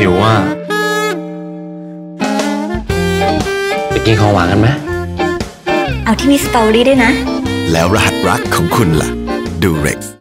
หิวว่ะไปกินของหวานกันไหมเอาที่มีสตอรี่ด้วยนะ แล้วรหัสรักของคุณล่ะ ดูเร็ก